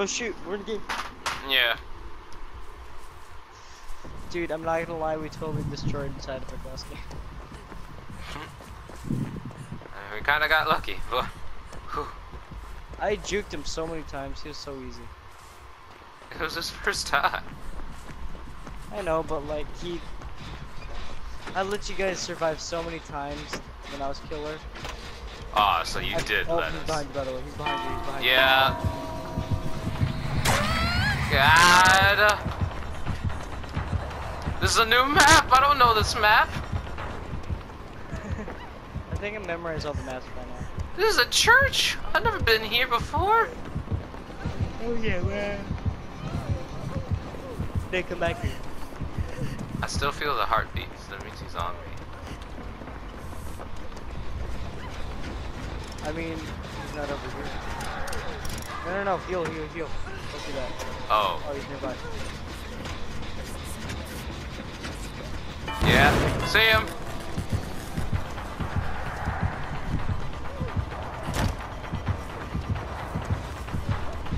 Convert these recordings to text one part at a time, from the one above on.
Oh shoot, we're in the game. Yeah. Dude, I'm not gonna lie, we totally destroyed the side of our last game. Uh, We kind of got lucky, but whew, I juked him so many times, he was so easy. it was his first time. I know, but like, he... I let you guys survive so many times when I was killer. Oh, so you I- did oh, let he's us. behind you, by the way. He's behind you, he's behind you. Yeah. God. This is a new map. I don't know this map. I think I memorized all the maps by now. This is a church. I've never been here before. Oh yeah, man. They come back here. I still feel the heartbeats. That means he's on me. I mean, he's not over here. No, no, no, heal, heal, heal. That. Oh, Oh, he's nearby. yeah. See him.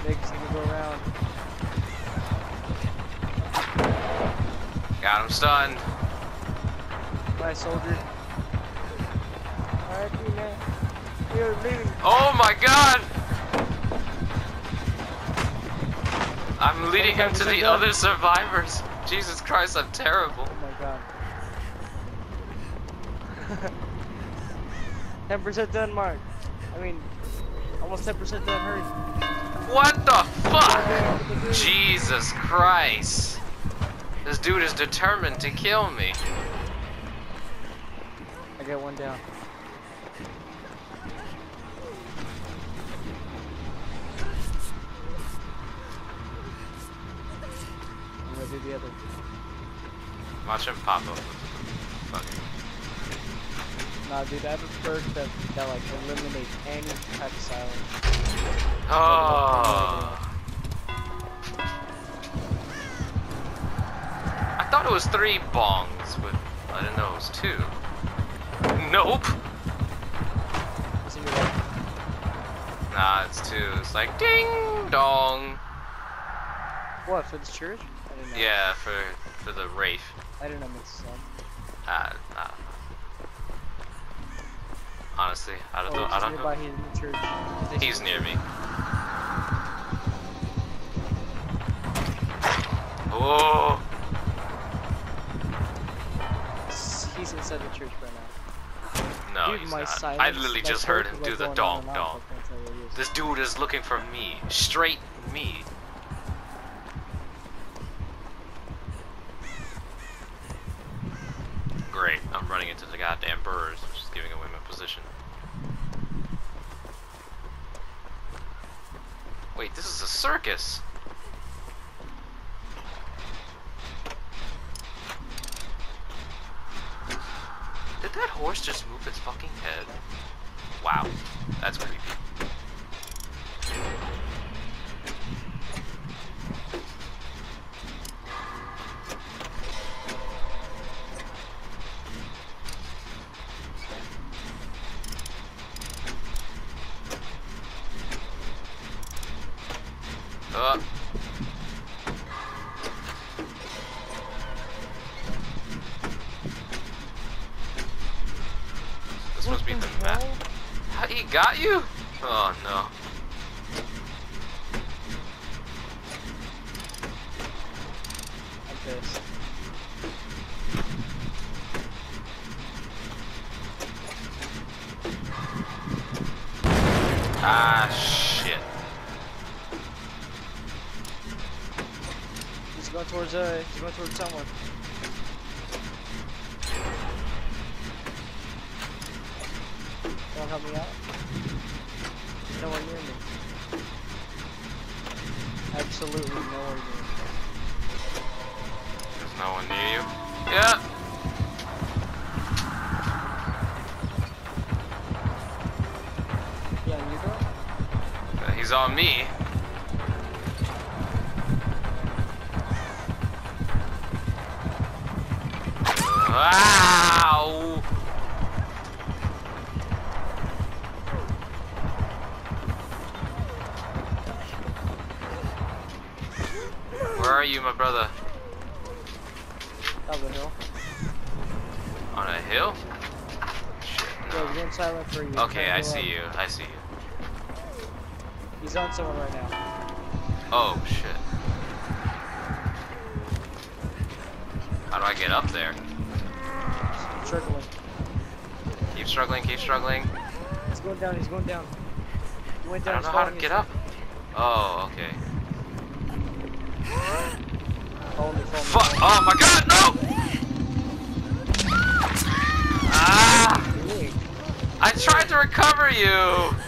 Nick's gonna go around. Got him stunned. Bye, soldier. Alright, man. You're leaving. Oh my god! I'm leading him to the oh other survivors. Jesus Christ, I'm terrible. Oh my god. 10% done, Mark. I mean, almost 10% done, hurry. What the fuck? Jesus Christ. This dude is determined to kill me. I got one down. I'm gonna do the other. Watch him pop up. Fuck. Nah, dude, I have a perk that, that like eliminates any type of silence. Oh. I thought it was three bongs, but I didn't know it was two. Nope. It's in your right. Nah, it's two. It's like ding dong. What, for this church? I didn't know. Yeah, for for the Wraith. I didn't know some. Uh, uh, honestly, I don't Oh, know. he's I don't know. he's in. He's, near me. Oh, He's inside the church right now. no, dude, he's my not. I literally just heard him do the going dong on dong. off, I can't tell what it is. This dude is looking for me, straight me. Position. Wait, this is a circus. Got you? Oh no. I'm pissed. Ah, shit. He's going towards uh he's going towards someone. Don't help me out. There's no one near me. Absolutely no one near me. There's no one near you. Yeah. Yeah, you go? Uh, He's on me. On someone right now. Oh shit. How do I get up there? Struggling. Keep struggling, keep struggling. He's going down. He's going down. He went I down. don't he's know how to get up. Oh, okay. Follow me, follow me. Fuck! Oh my god, no! Ah! I tried to recover you!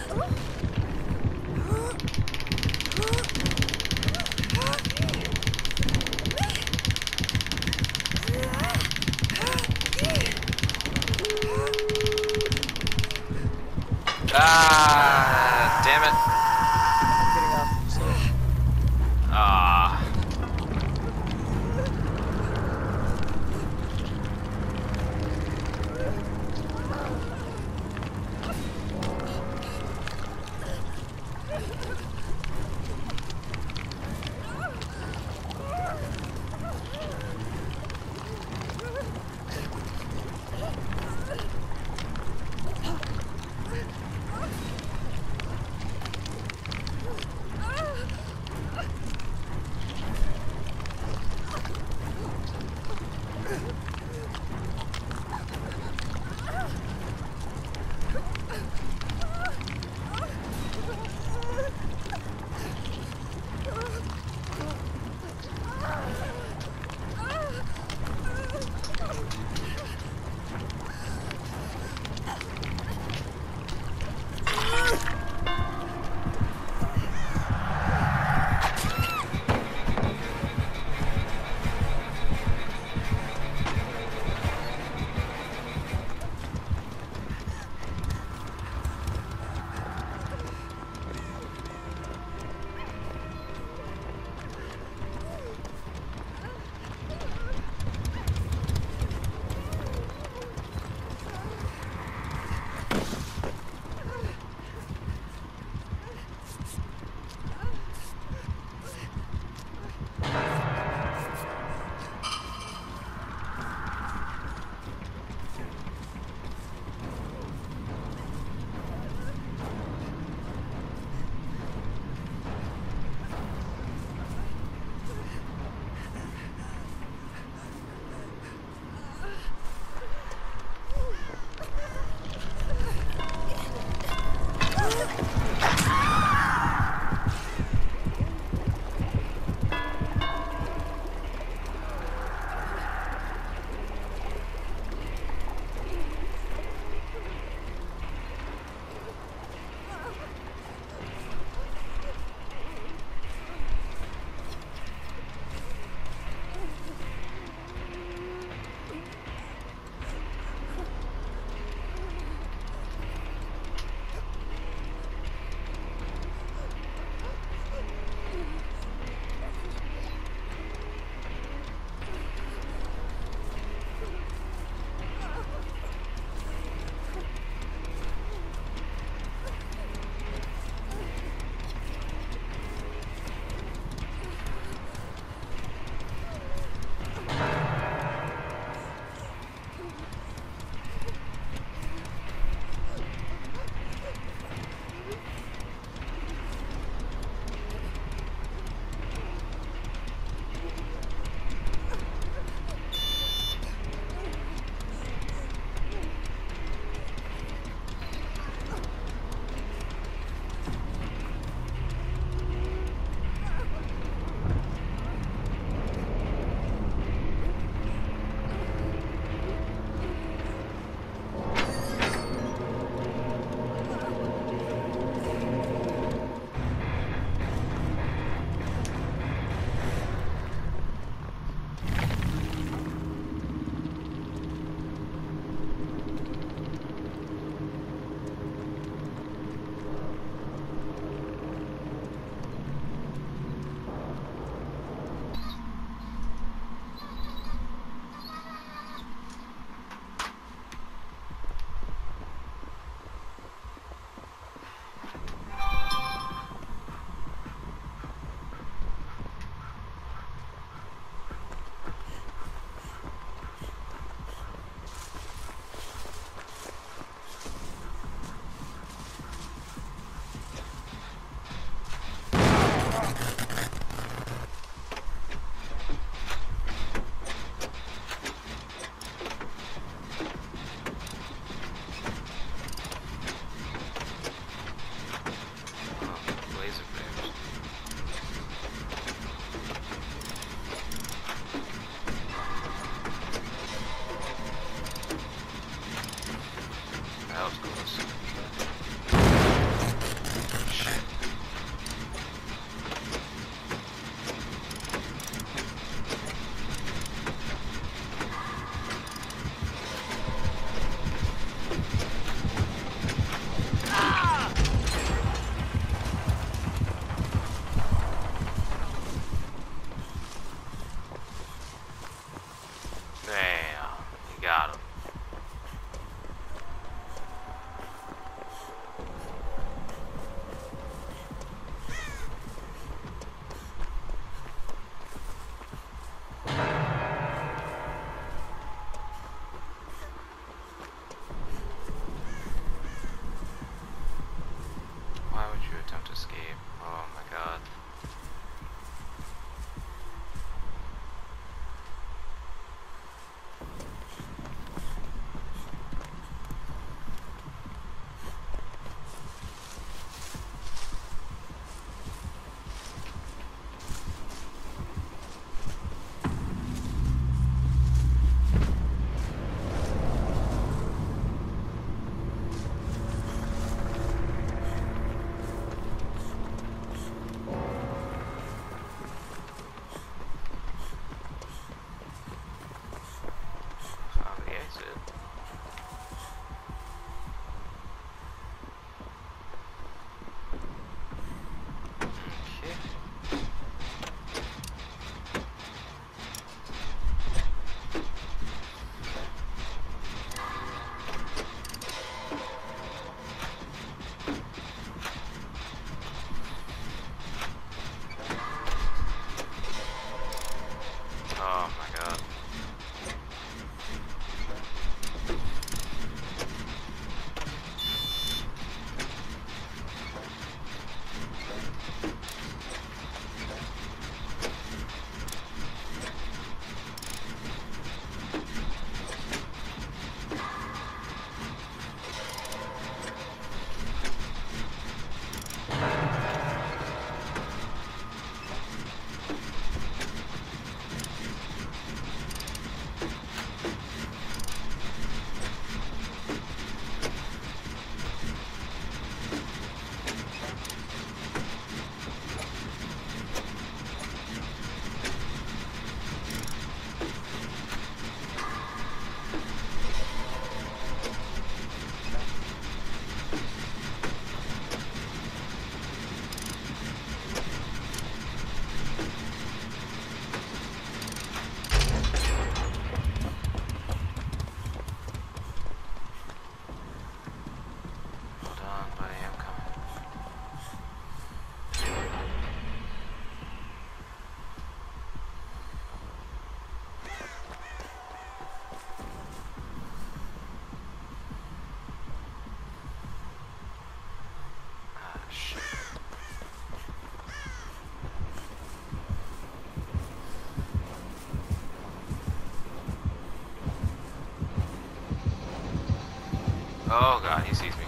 Oh god, he sees me.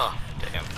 Huh, damn.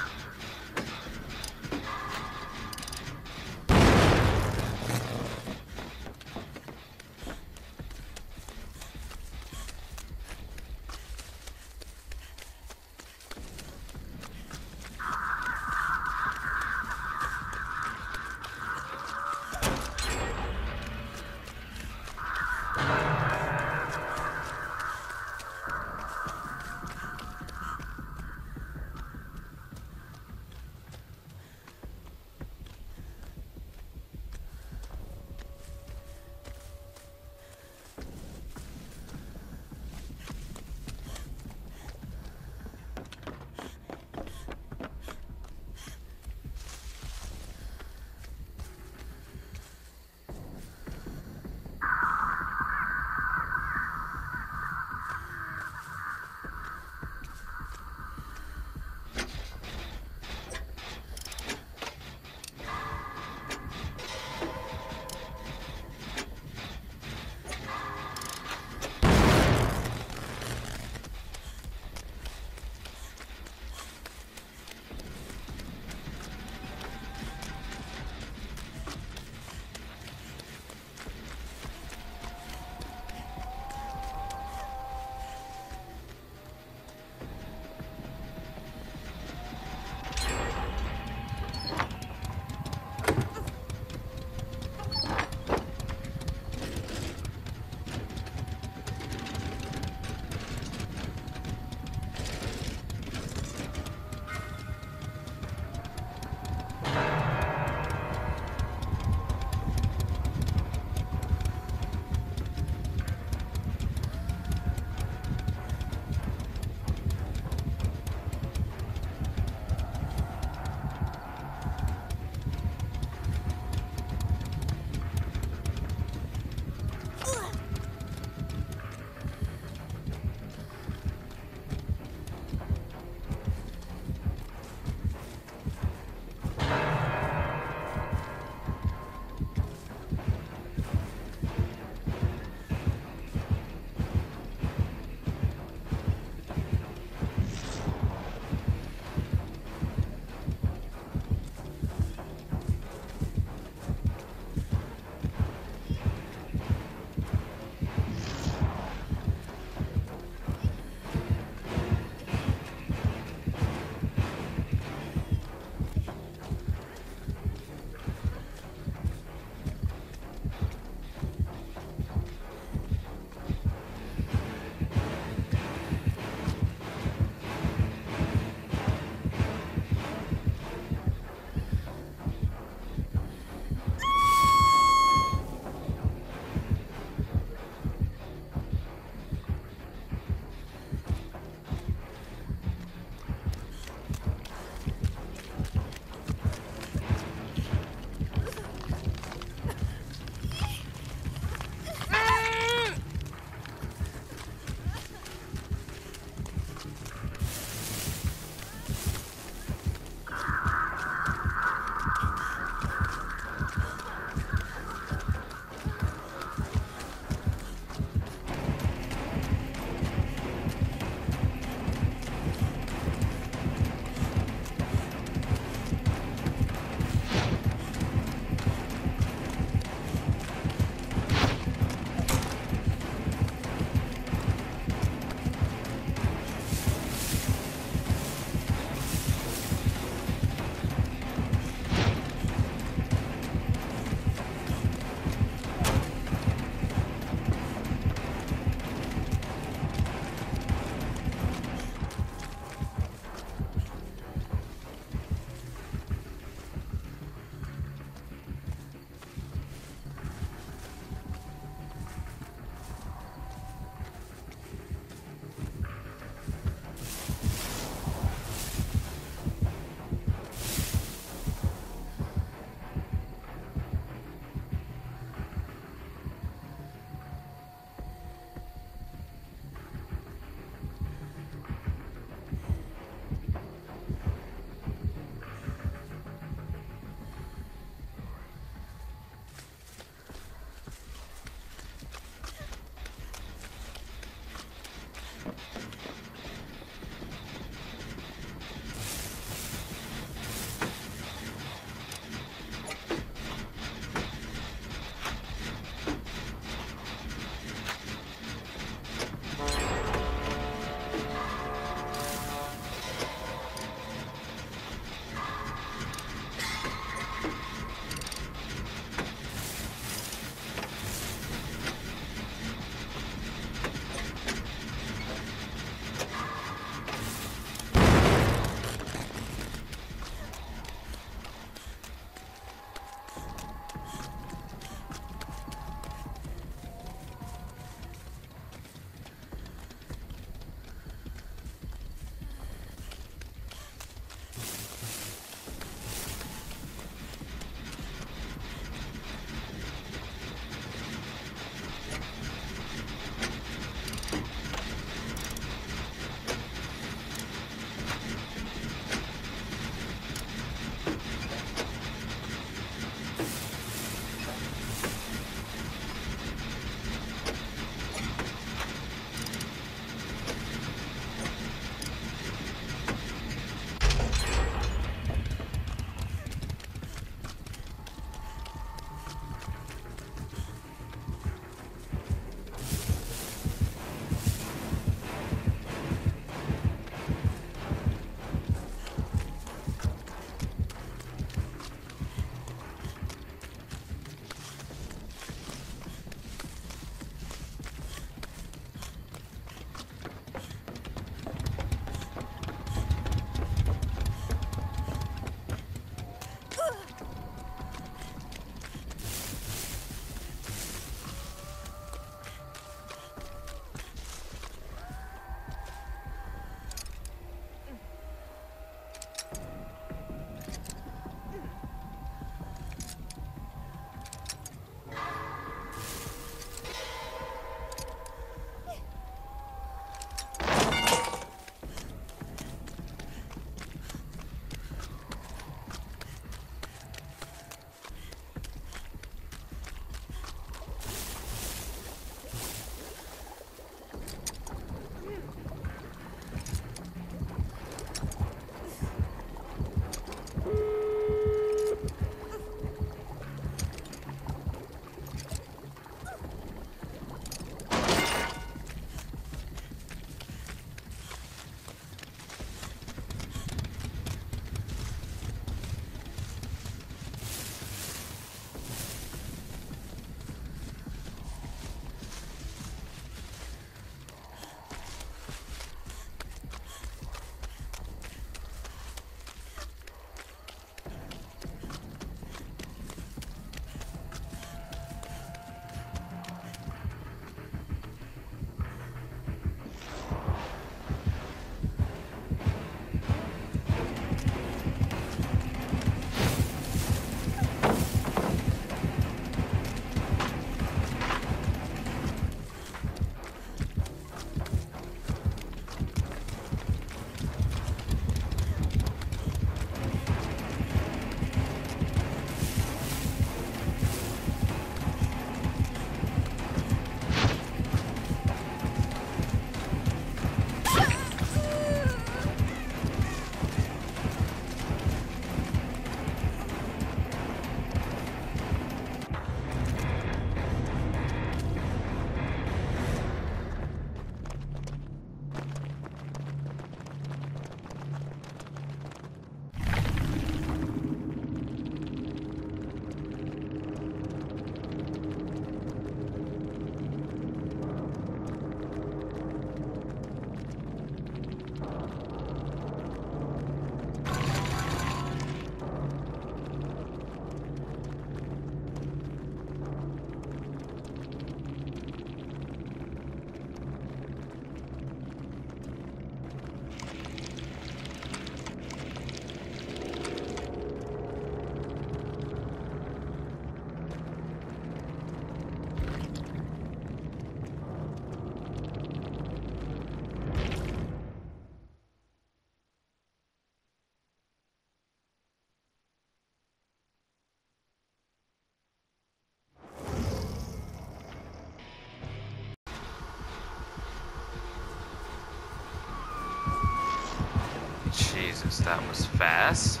that was fast.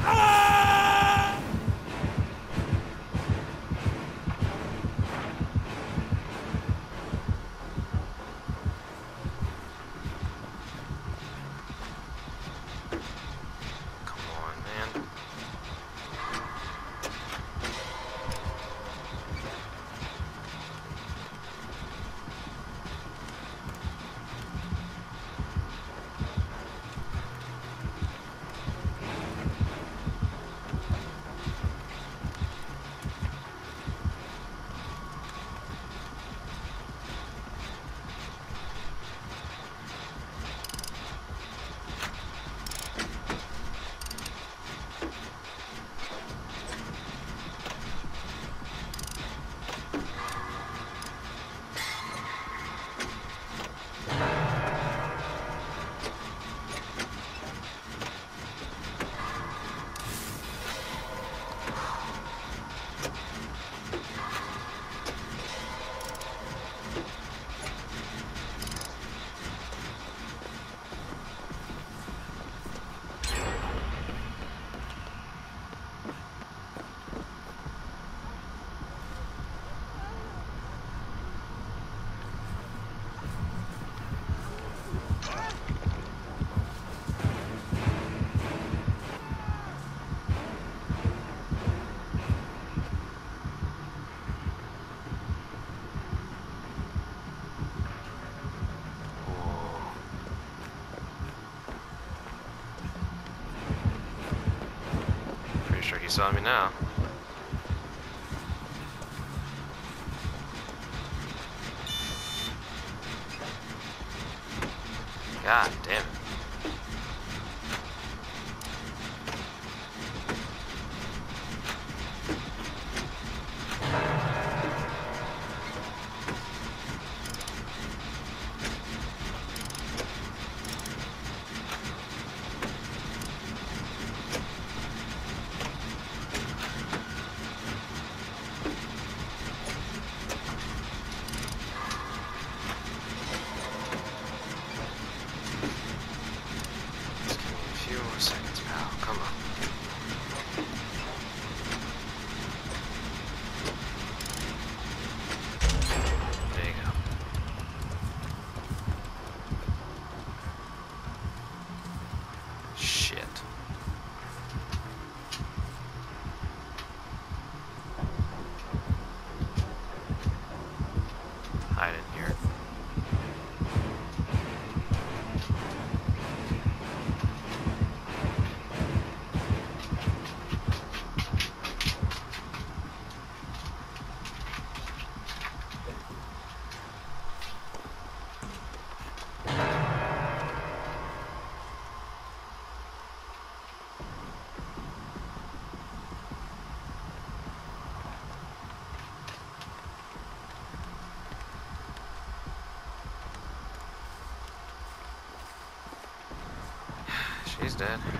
Ah! on me now. He's dead.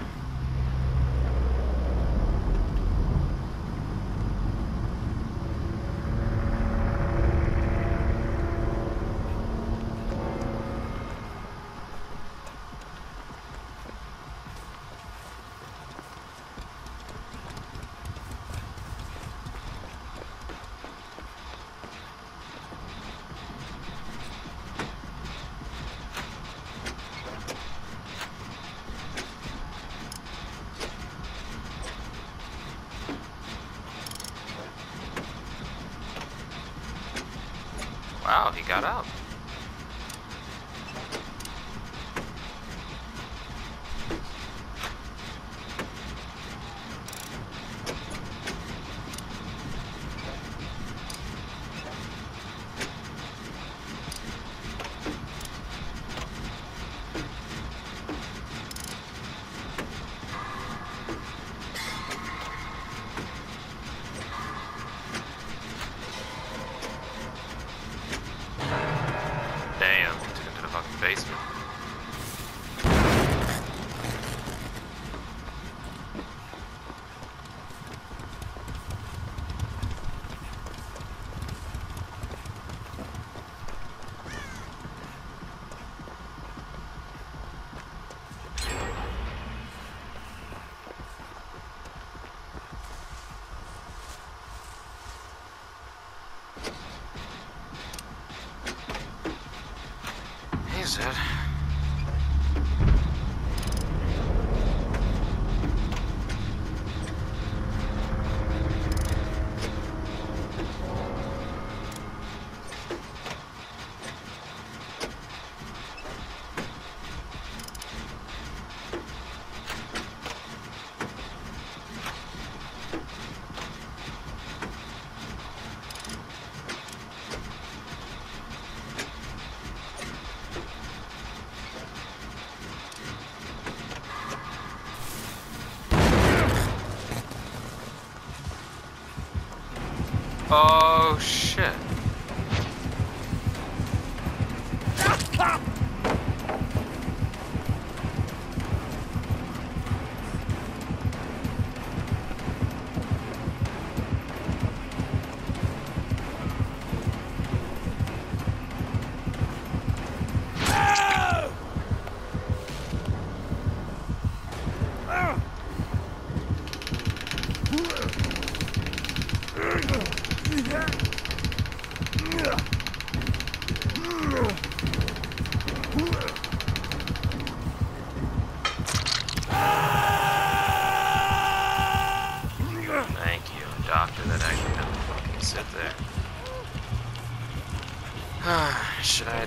got up. Said.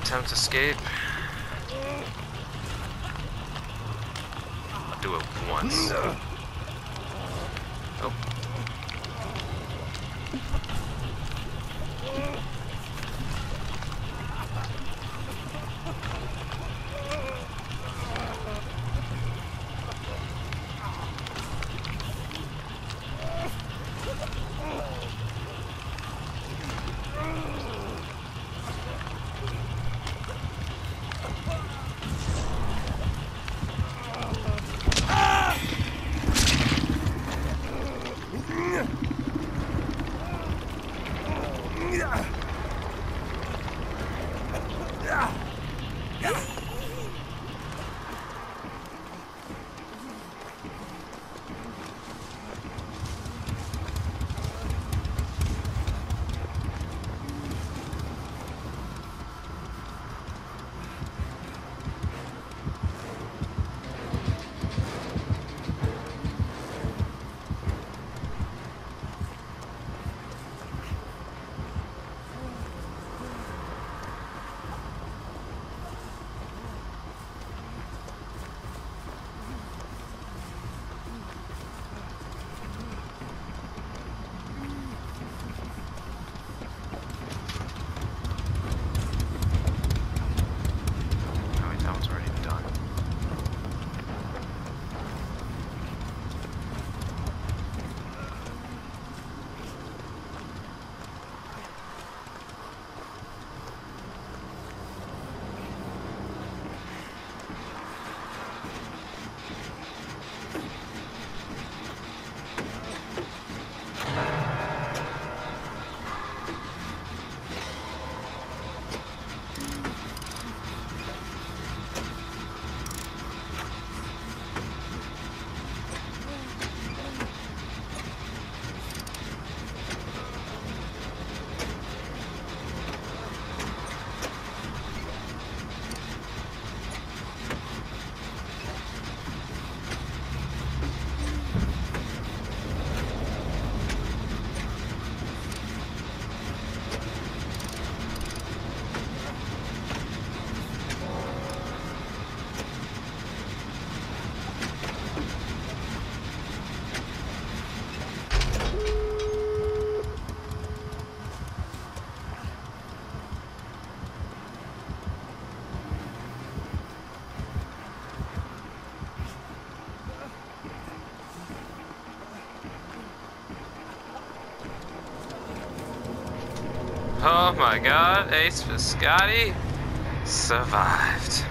Attempt escape? Oh my god, Ace Visconti survived.